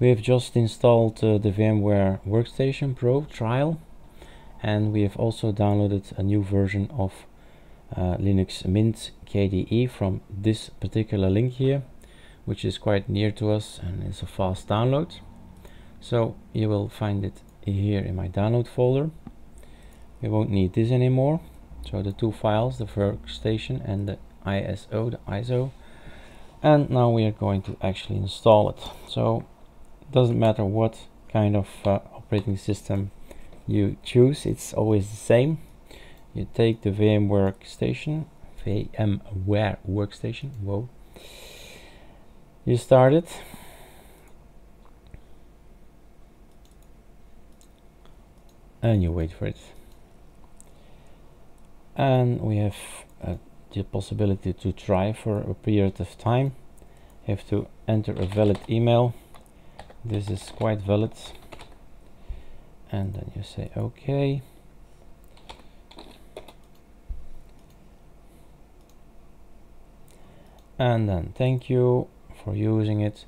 We have just installed uh, the VMware Workstation Pro trial and we have also downloaded a new version of uh, Linux Mint KDE from this particular link here which is quite near to us and it's a fast download. So you will find it here in my download folder. We won't need this anymore. So the two files the workstation and the ISO the ISO and now we are going to actually install it. So doesn't matter what kind of uh, operating system you choose it's always the same. You take the VM workstation VMware workstation whoa. You start it. And you wait for it. And we have uh, the possibility to try for a period of time. You have to enter a valid email this is quite valid. And then you say okay. And then thank you for using it.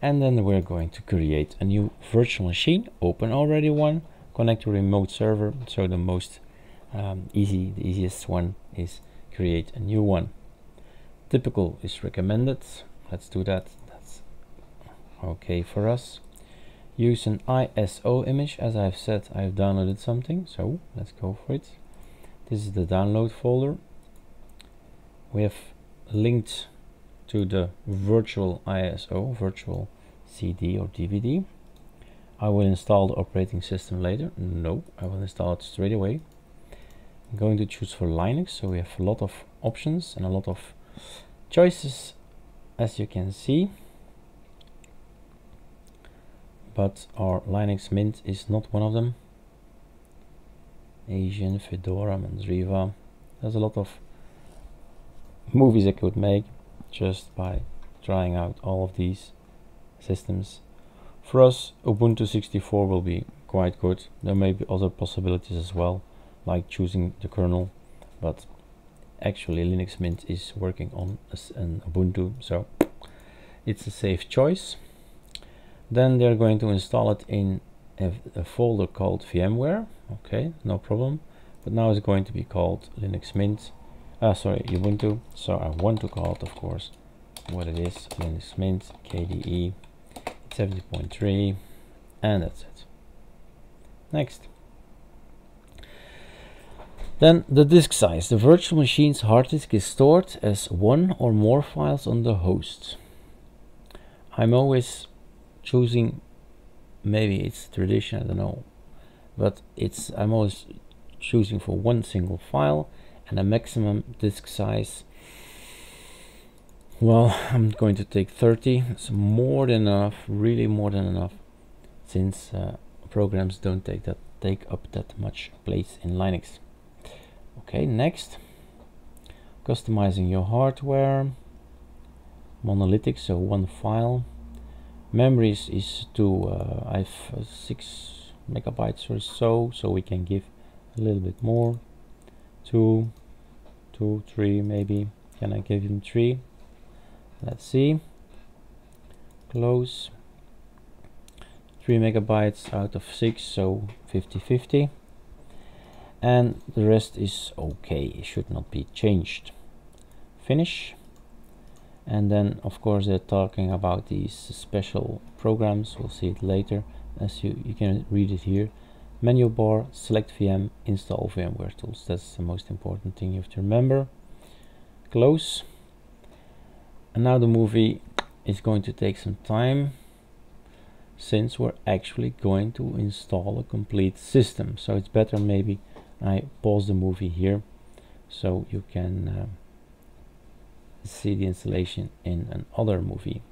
And then we're going to create a new virtual machine open already one connect to remote server. So the most um, easy the easiest one is create a new one. Typical is recommended. Let's do that okay for us. Use an ISO image. As I've said I've downloaded something so let's go for it. This is the download folder. We have linked to the virtual ISO virtual CD or DVD I will install the operating system later. No I will install it straight away. I'm going to choose for Linux so we have a lot of options and a lot of choices as you can see but our Linux Mint is not one of them. Asian, Fedora, Mandriva. There's a lot of movies I could make just by trying out all of these systems. For us, Ubuntu 64 will be quite good. There may be other possibilities as well, like choosing the kernel, but actually Linux Mint is working on an Ubuntu, so it's a safe choice. Then they're going to install it in a, a, folder called VMware. Okay, no problem. But now it's going to be called Linux Mint. Uh, sorry, Ubuntu. So I want to call it, of course, what it is. Linux Mint KDE 70.3. And that's it. Next. Then the disk size. The virtual machine's hard disk is stored as one or more files on the host. I'm always choosing maybe it's tradition I don't know but it's I'm always choosing for one single file and a maximum disk size. Well I'm going to take 30 it's more than enough really more than enough since uh, programs don't take that take up that much place in Linux. Okay next. Customizing your hardware. Monolithic so one file memories is to uh, I have uh, six megabytes or so so we can give a little bit more. Two two three maybe. Can I give him three? Let's see. Close. Three megabytes out of six so 50 50 and the rest is okay. It should not be changed. Finish and then of course they're talking about these special programs. We'll see it later. As you you can read it here. Menu bar select VM install VMware tools. That's the most important thing you have to remember. Close. And now the movie is going to take some time since we're actually going to install a complete system. So it's better maybe I pause the movie here so you can uh, see the installation in another movie